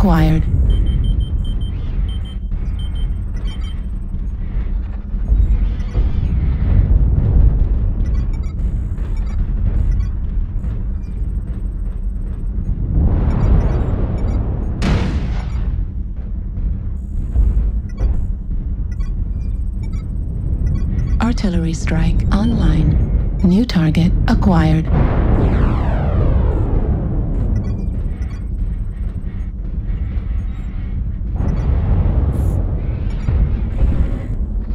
acquired. Artillery strike online. New target acquired.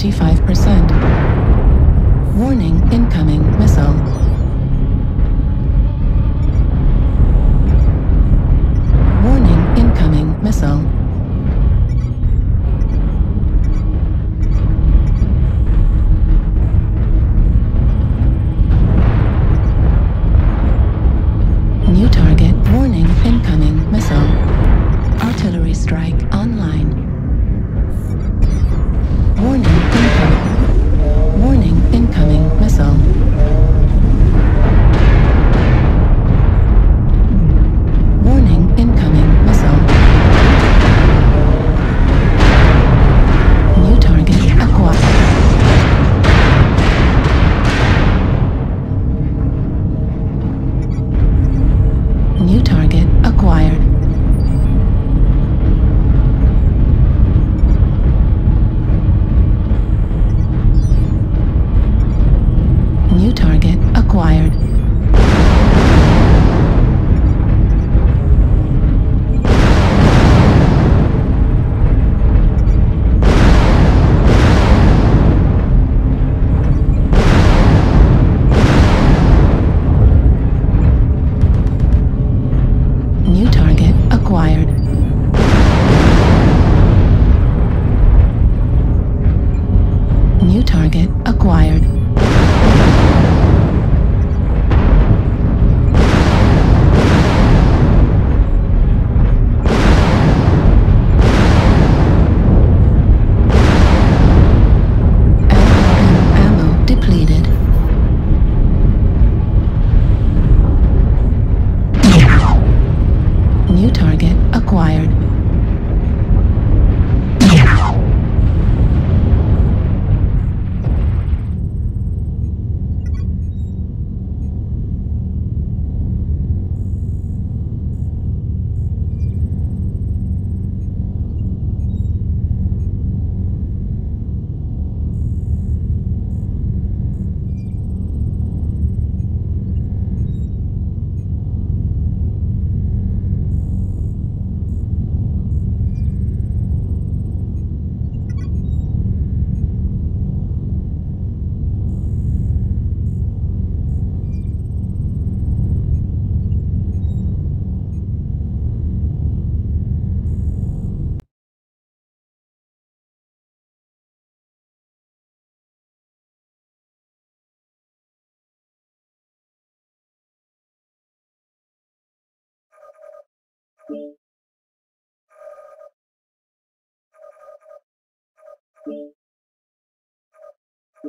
25%. Warning incoming target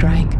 Strike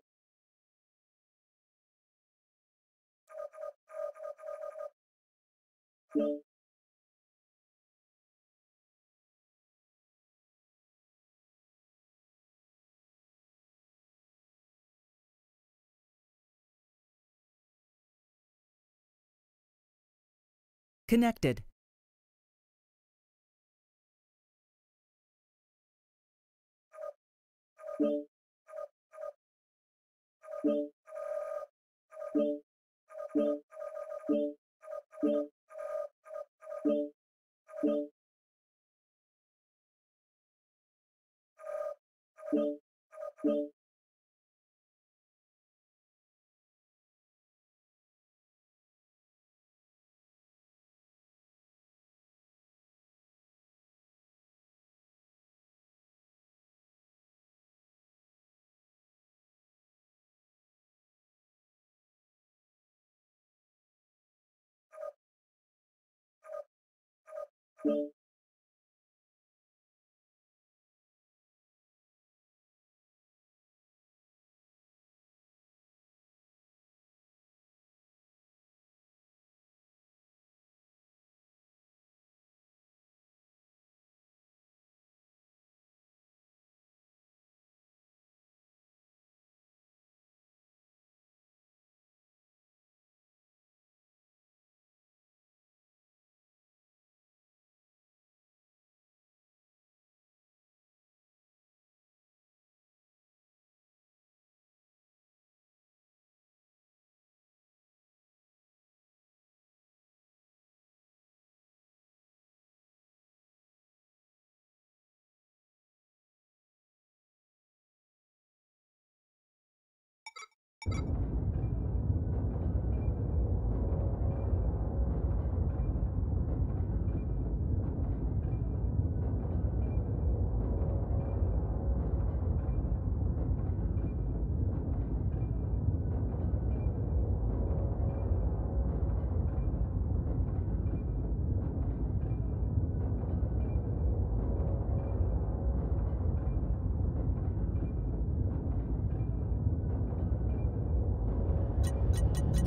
Connected. you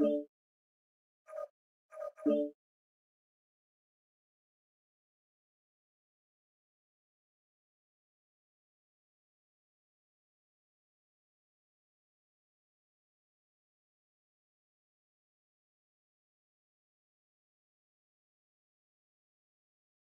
Thank you.